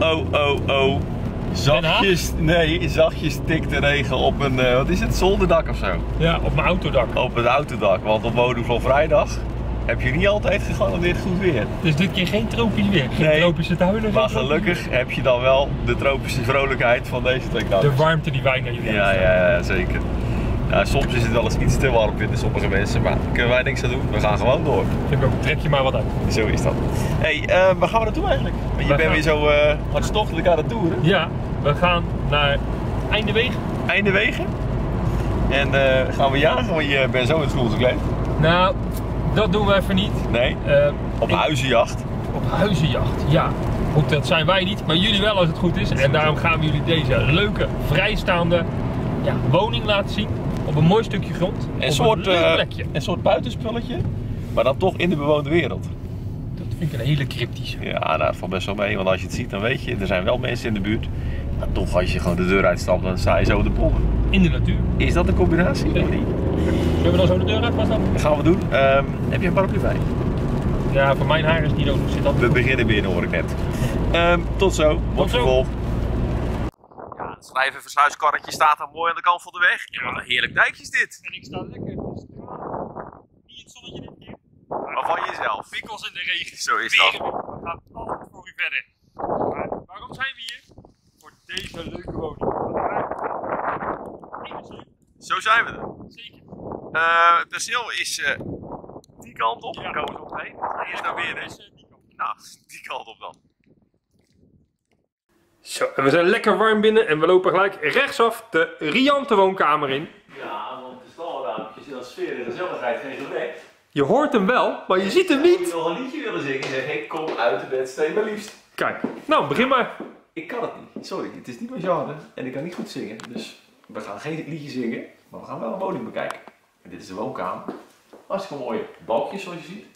Oh, oh, oh, oh. Zachtjes, nee, zachtjes tikt de regen op een, uh, wat is het, zolderdak of zo? Ja, op mijn autodak. Op het autodak, want op Woningvlog vrijdag heb je niet altijd gegarandeerd goed weer. Dus dit keer geen tropisch weer, geen Nee, tropische tuinen. Maar gelukkig heb je dan wel de tropische vrolijkheid van deze twee kamers. De warmte die wij naar jullie Ja, ja, ja, zeker. Ja, soms is het wel eens iets te warm vinden sommige mensen, maar daar kunnen wij niks aan doen. We gaan gewoon door. Ik ook, trek je maar wat uit. Zo is dat. hey, eh, waar gaan we naartoe eigenlijk? Want je Wij bent gaan- weer zo eh hartstochtelijk aan het toeren. Ja, we gaan naar Eindewegen. Einde wegen. En eh, gaan we jagen, want je bent zo in het school gekleed. Nou, dat doen we even niet. Nee, op ik- huizenjacht. Op huizenjacht, ja. Goed, dat zijn wij niet, maar jullie wel als het goed is. En daarom gaan we jullie deze leuke, vrijstaande ja, woning laten zien. Op een mooi stukje grond. Een soort, een eh, plekje. een soort buitenspulletje, maar dan toch in de bewoonde wereld. Dat vind ik een hele cryptische. Ja, nou, dat valt best wel mee, want als je het ziet, dan weet je, er zijn wel mensen in de buurt. Maar toch, als je gewoon de deur uitstapt, dan sta je zo de polder. In de natuur. Is dat een combinatie? Of niet? Zullen we dan zo de deur uit? Dat gaan we doen. Ehm, heb je een paraplu bij? Ja, voor mijn haar is het niet nodig. Zit dat We beginnen binnen, hoor ik net. Ehm, tot zo. Tot zo. Schrijven versluiskarretje staat dan mooi aan de kant van de weg. Ja, wat een heerlijk dijkje is dit. En ik sta lekker te stralen. Niet het zonnetje dit keer. Maar van jezelf. Wikkels in de regen. Zo is dat. Weer We gaan altijd voor u verder. Maar waarom zijn we hier? Voor deze leuke woning. Zo zijn we er. Zeker. Eh, het perceel is eh, die kant op. Ja. Daar komen we meteen. Hij is naar eh, die kant. Nou, die kant op dan. Zo, en we zijn lekker warm binnen en we lopen gelijk rechtsaf de riante woonkamer in. Ja, want de stalraampjes en sfeer en gezelligheid geen gebrek. Je hoort hem wel, maar je ziet hem Als je niet. nog een liedje willen zingen, zeg ik kom uit de bedstee maar liefst. Kijk, nou begin maar. Ik kan het niet. Sorry, het is niet mijn genre en ik kan niet goed zingen. Dus we gaan geen liedje zingen, maar we gaan wel een woning bekijken. En dit is de woonkamer. Hartstikke mooie balkjes zoals je ziet.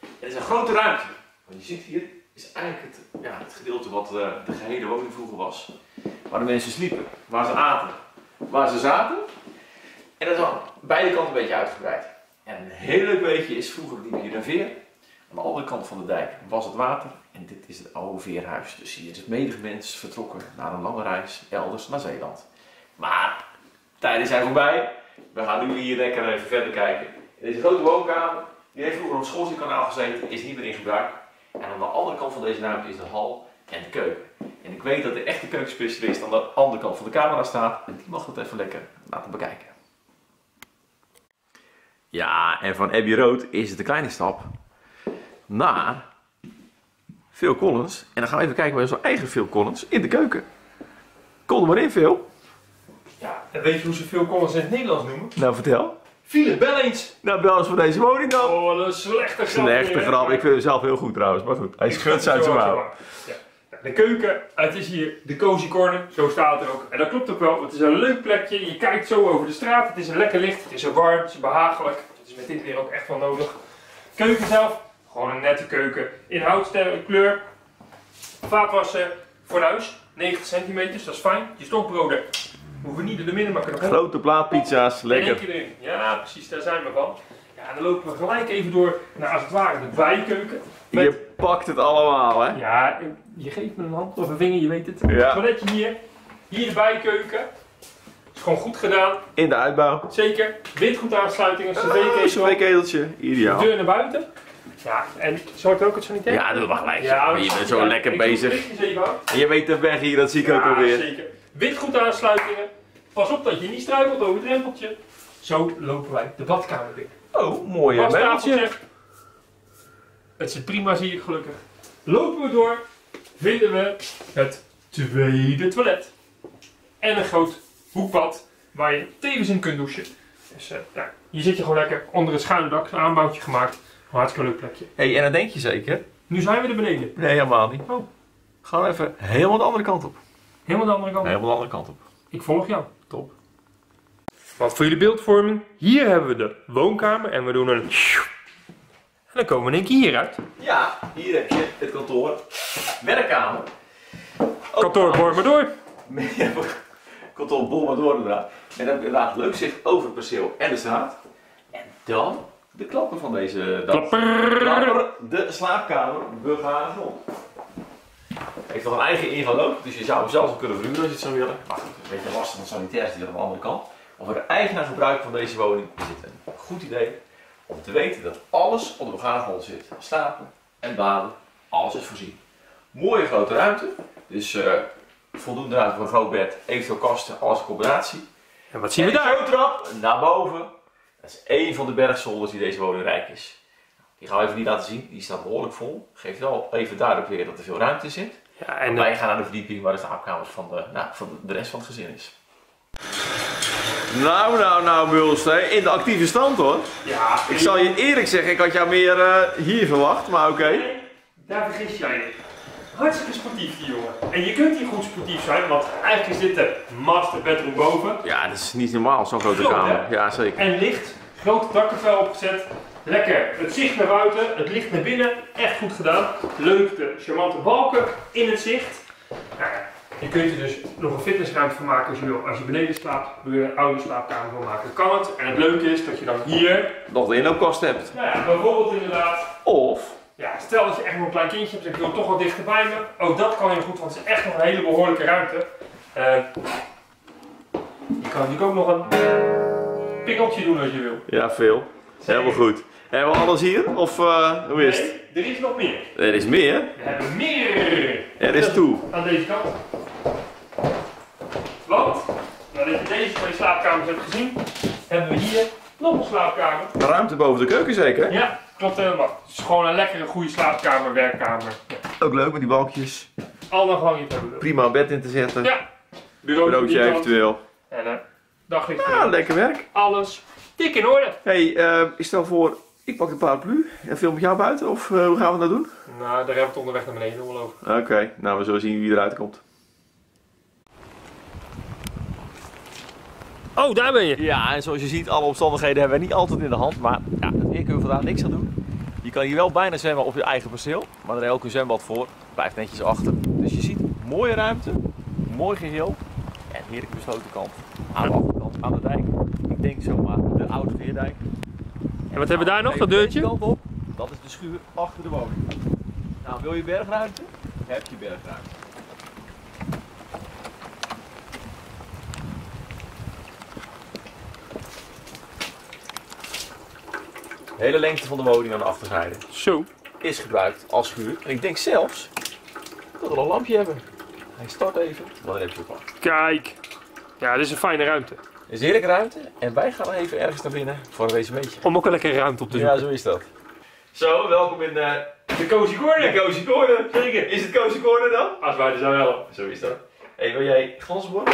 En het is een grote ruimte. Want je ziet hier is eigenlijk het, ja, het gedeelte wat eh, de gehele woning vroeger was. Waar de mensen sliepen, waar ze aten, waar ze zaten. En dat is aan beide kanten een beetje uitgebreid. En een heel leuk beetje is vroeger liep hier een veer. Aan de andere kant van de dijk was het water en dit is het oude veerhuis. Dus hier is menig mens vertrokken naar een lange reis elders naar Zeeland. Maar tijden zijn voorbij. We gaan nu hier lekker even verder kijken. Deze grote woonkamer, die heeft vroeger op het schoolzienkanaal gezeten, is niet meer in gebruik. Aan de andere kant van deze ruimte is de hal en de keuken. En ik weet dat de echte keukenspecialist aan de andere kant van de camera staat. En die mag dat even lekker laten bekijken. Ja, en van Abbey Road is het een kleine stap naar Phil Collins. En dan gaan we even kijken bij zijn eigen Phil Collins in de keuken. Kom er maar in, Phil. Ja, en weet je hoe ze veel Collins in het Nederlands noemen? Nou, vertel. Philip, bel eens. Nou, bel eens voor deze woning dan. Oh, wat een slechte grap. Slechte grap. Ik vind hem zelf heel goed trouwens, maar goed. Hij schudt ze uit zijn mouw. Ja. De keuken, het is hier de cozy corner, zo staat het er ook. En dat klopt ook wel, het is een leuk plekje. Je kijkt zo over de straat, het is een lekker licht, het is er warm, het is behagelijk. Dat is met dit weer ook echt wel nodig. Keuken zelf, gewoon een nette keuken. In houtstijl, kleur. Vaatwassen, fornuis, 90 centimeter, dat is fijn. Je stokbroden hoeven niet in de midden, maar kunnen gewoon Grote plaatpizza's, lekker. erin. Ja, precies, daar zijn we van. Ja, dan lopen we gelijk even door naar als het ware de bijkeuken. Met- Je pakt het allemaal, hè? ja, je geeft me een hand of een vinger, je weet het. Ja. Toiletje hier. Hier de bijkeuken. Is gewoon goed gedaan. In de uitbouw. Zeker. Witgoedaansluiting, een Ah, cv-ketel. Een keteltje, ideaal. Deur naar buiten. Ja, en ik ook het sanitair? Ja, doe maar gelijk. Ja, je bent zo ja, lekker bezig. En je weet de weg hier, dat zie ik ook Ja, alweer. zeker. Witgoedaansluitingen. Pas op dat je niet struikelt over het drempeltje. Zo lopen wij de badkamer binnen. Oh, mooi hè. Het zit prima, zie ik gelukkig. Lopen we door, vinden we het tweede toilet. En een groot hoekbad waar je tevens in kunt douchen. Dus ja, hier zit je gewoon lekker onder het schuine dak, een aanbouwtje gemaakt. Een hartstikke leuk plekje. Hé, hey, en dan denk je zeker? Nu zijn we er beneden. Nee, helemaal niet. Oh. Gewoon even helemaal de andere kant op. Helemaal de andere kant. Helemaal de andere kant op. Ik volg jou. Top. Wat voor jullie beeldvorming. Hier hebben we de woonkamer en we doen een... En dan komen we in één keer hieruit. Ja, hier heb je het kantoor. Werkkamer. Ook Kantoor, boor maar door. Kantoor bol maar door inderdaad. En dan heb je inderdaad leuk zicht over het perceel en de straat. En dan de klappen van deze dag. Klapper. Klapper, de slaapkamer, grond. Heeft nog een eigen ingang ook, dus je zou hem zelfs kunnen verhuren als je het zou willen. Maar goed, een beetje lastig, want sanitair zit hier aan de andere kant. Maar voor de eigenaar gebruik van deze woning is het een goed idee om te weten dat alles op de begraafgrond zit. Slapen en baden, alles is voorzien. Mooie grote ruimte, dus eh, voldoende ruimte voor een groot bed, eventueel kasten, alles in combinatie. En wat zien we daar? Een trap naar boven. Dat is één van de bergzolders die deze woning rijk is. Die gaan we even niet laten zien, die staat behoorlijk vol. Geeft wel even duidelijk weer dat er veel ruimte zit. Ja, En wij gaan naar de verdieping waar de slaapkamers van de, nou, van de rest van het gezin is. Nou, nou, nou, Muls, in de actieve stand hoor. ja, Ik zal je eerlijk zeggen, ik had jou meer eh, hier verwacht, maar oké. Nee, daar vergis jij je. Hartstikke sportief die jongen. En je kunt hier goed sportief zijn, want eigenlijk is dit de master bedroom boven. Ja, dat is niet normaal, zo'n grote Groot, kamer. hè? Ja, zeker. En licht, grote dakkenvel opgezet. Lekker, het zicht naar buiten, het licht naar binnen, echt goed gedaan. Leuk de charmante balken in het zicht. Nou je kunt er dus nog een fitnessruimte van maken als je wil. Als je beneden slaapt, wil je een oude slaapkamer van maken, kan het. En het leuke is dat je dan hier, Nog de inloopkosten hebt. nou ja, bijvoorbeeld inderdaad Of, Ja, stel dat je echt nog een klein kindje hebt en ik wil toch wat dichterbij me. Ook dat kan heel goed, want het is echt nog een hele behoorlijke ruimte. Eh, je kan natuurlijk ook nog een pikkeltje doen als je wil. ja, veel. Helemaal goed. Hebben we alles hier? Of eh, hoe is het? Nee, er is nog meer. Er is meer. We hebben meer. Er is toe. Aan deze kant. Want, nadat je deze twee slaapkamers hebt gezien, hebben we hier nog een slaapkamer. Ruimte boven de keuken zeker? Ja, klopt helemaal. Het is gewoon een lekkere, goede slaapkamer, werkkamer. Ja. Ook leuk met die balkjes. Al dan gewoon je het hebben. Prima een bed in te zetten. Ja. Bureau Broodje eventueel. En eh daglicht. Ja, lekker werk. Alles dik in orde. hey, eh, ik stel voor, ik pak de paraplu en film met jou buiten. Of eh, hoe gaan we dat doen? Nou, daar hebben we het onderweg naar beneden wel over. Oké, nou we zullen zien wie eruit komt. Oh, daar ben je. Ja, en zoals je ziet, alle omstandigheden hebben we niet altijd in de hand. Maar ja, hier kunnen we vandaag niks aan doen. Je kan hier wel bijna zwemmen op je eigen perceel. Maar er is ook een zwembad voor. Blijft netjes achter. Dus je ziet, mooie ruimte. Mooi geheel. En heerlijk besloten kant. Aan de achterkant, aan de dijk. Ik denk zomaar de oude Veerdijk. En wat hebben we daar nog, dat deurtje? Dat is de schuur achter de woning. Nou, wil je bergruimte? Heb je bergruimte. De hele lengte van de woning aan de achterzijde Zo. is gebruikt als schuur. En ik denk zelfs dat we al een lampje hebben. Hij start even, dan heb je het al. Kijk. Ja, dit is een fijne ruimte. Is een heerlijke ruimte en wij gaan even ergens naar binnen voor een wezenbeetje. Om ook een lekkere ruimte op te zoeken. Ja, zo is dat. Zo, welkom in de, De Cozy de Corner. Cozy Corner. Zeker. Is het Cozy Corner dan? Als wij er zo helpen. Zo is dat. Hey, wil jij glansbord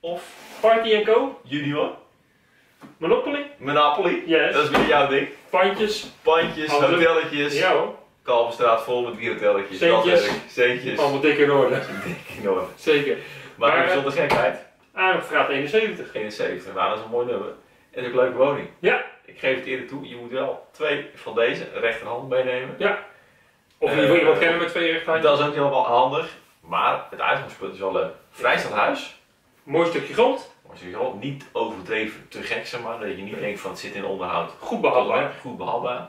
of Party Co. junior? Monopoly. Monopoly? Yes. Dat is weer jouw ding. Pandjes. Pandjes, Alles. hotelletjes. Ja hoor. Kalverstraat vol met drie hotelletjes. Centjes. Centjes. Allemaal dik in orde. Enorm. Zeker. Maar, Maar, maar zonder gekheid. Aardigstraat 71. 71, nou dat is een mooi nummer. En ook een leuke woning. Ja. Ik geef het eerder toe, je moet wel twee van deze rechterhand meenemen. Of in ieder geval Eh, iemand kennen met twee rechtlijnen. Dat is ook heel wel handig, maar het uitgangspunt is wel leuk. Vrijstaand huis, Mooi stukje grond. maar sowieso niet overdreven te gek zeg maar, dat je niet denkt van het zit in onderhoud. Goed behandeld. Goed behandeld.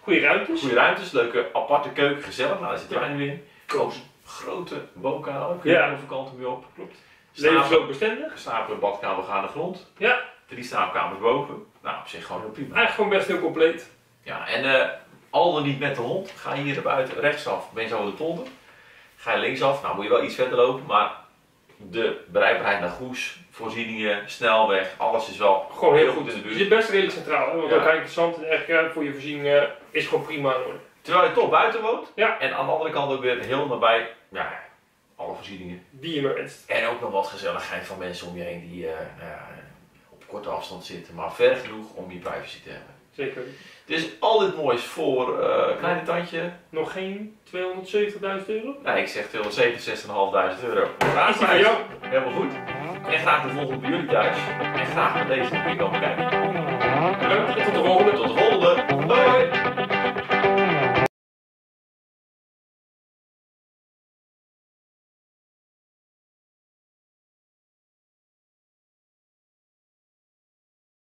Goede ruimtes. Goede ruimtes, leuke aparte keuken, gezellig, nou daar zitten Ja. wij nu in. Koos. Grote woonkamer, ook Ja. ja. overkant weer op. Klopt. Levensloopbestendig. slapen, badkamer, gaande grond. Ja. Drie slaapkamers boven. Nou, op zich gewoon heel prima. Eigenlijk gewoon best heel compleet. Ja, en eh, al dan niet met de hond, ga je hier naar buiten rechtsaf, ben je zo de polder. Ga je linksaf, nou moet je wel iets verder lopen, maar de bereikbaarheid naar Goes, voorzieningen, snelweg, alles is wel Gewoon heel goed. in de Je buurt. zit best redelijk centraal. Hè? Want Ja. ook interessant. En echt ja, voor je voorzieningen is gewoon prima in orde. Terwijl je toch buiten woont. Ja. En aan de andere kant ook weer heel nabij, ja, alle voorzieningen. Die je maar wenst. En ook nog wat gezelligheid van mensen om je heen die eh, ja, op korte afstand zitten, maar ver genoeg om je privacy te hebben. Zeker. Dus al dit moois voor eh kleine tandje. Nog geen 270.000 euro? Nou, ik zeg 267.500 euro. Die van jou? Helemaal goed. En graag de volgende bij jullie thuis. En graag met deze weer komen kijken. Bedankt en tot de volgende. Tot de